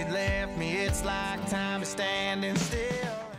you left me, it's like time is standing still.